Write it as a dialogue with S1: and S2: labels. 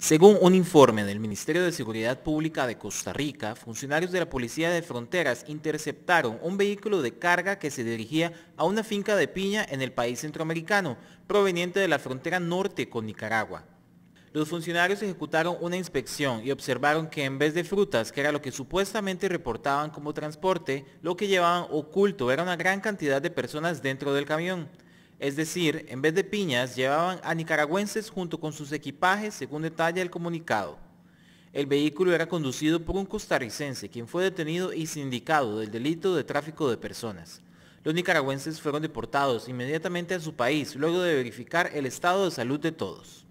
S1: Según un informe del Ministerio de Seguridad Pública de Costa Rica, funcionarios de la Policía de Fronteras interceptaron un vehículo de carga que se dirigía a una finca de piña en el país centroamericano, proveniente de la frontera norte con Nicaragua. Los funcionarios ejecutaron una inspección y observaron que en vez de frutas, que era lo que supuestamente reportaban como transporte, lo que llevaban oculto era una gran cantidad de personas dentro del camión. Es decir, en vez de piñas, llevaban a nicaragüenses junto con sus equipajes, según detalla el comunicado. El vehículo era conducido por un costarricense, quien fue detenido y sindicado del delito de tráfico de personas. Los nicaragüenses fueron deportados inmediatamente a su país, luego de verificar el estado de salud de todos.